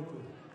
beaucoup.